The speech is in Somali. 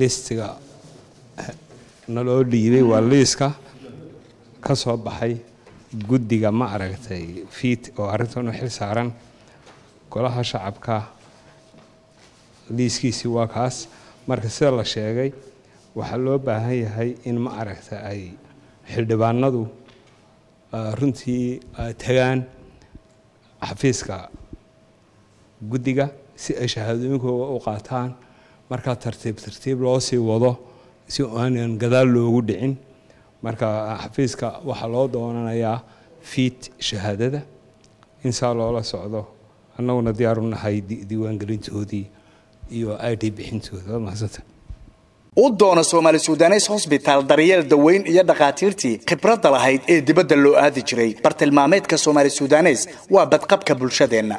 listiga naloo dhiibay waa liiska ka soo baxay guddiga ma aragtay fiit oo arrintan u xil saaran golaha shacabka. Liiskiisii waa kaas. Marka sida la sheegay waxaa loo baahan yahay in ma aragta ay xildhibaanadu runtii tagaan xafiiska guddiga si ay shahaadooyinkooda u qaataan markaa tartiib tartiib loo sii wado si aanan gadaal loogu dhicin. Marka xafiiska waxaa loo doonanayaa fiit shahaadada. In saa loola socdo annaguna diyaaru nahay diiwaangelintoodii iyo i d bixintooda u doono soomaali sudanes hosbitaal daryeel daweyn iyo dhakhaatiirtii khibradda lahayd ee dibadda loo aadi jiray. Bartilmaameedka soomaali sudanes waa badqabka bulshadeenna